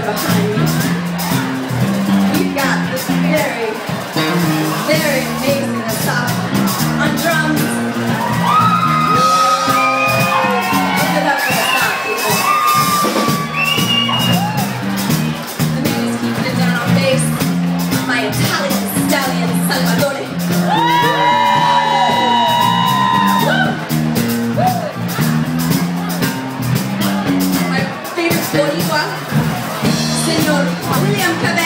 behind me. We've got this very, very amazing ensemble on drums. Give it the. The down on bass. My Italian stallion, for that.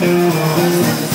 Time. Thank